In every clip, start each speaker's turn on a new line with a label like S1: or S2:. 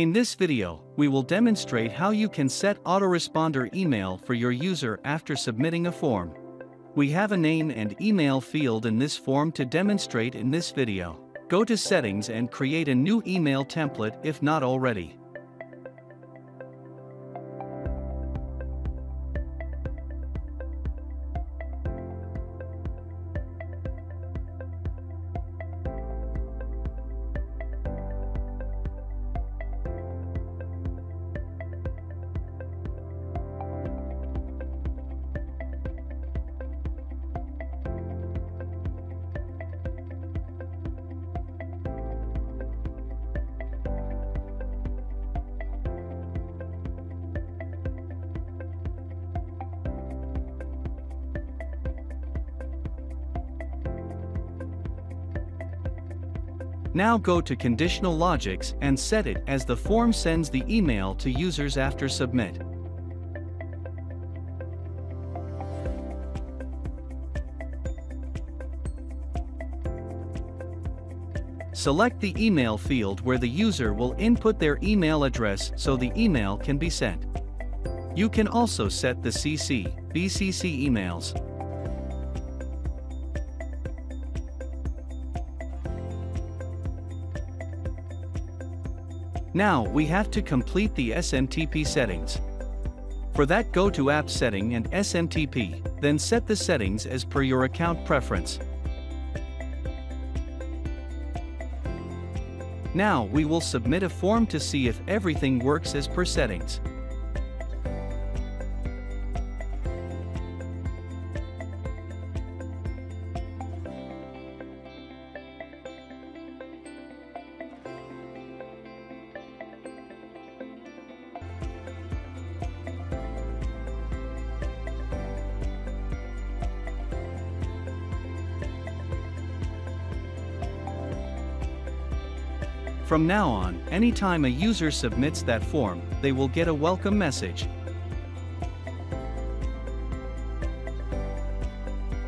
S1: In this video, we will demonstrate how you can set autoresponder email for your user after submitting a form. We have a name and email field in this form to demonstrate in this video. Go to settings and create a new email template if not already. Now go to Conditional Logics and set it as the form sends the email to users after submit. Select the email field where the user will input their email address so the email can be sent. You can also set the CC, BCC emails, Now we have to complete the SMTP settings. For that go to App Setting and SMTP, then set the settings as per your account preference. Now we will submit a form to see if everything works as per settings. From now on, anytime a user submits that form, they will get a welcome message.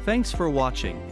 S1: Thanks for watching.